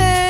hey.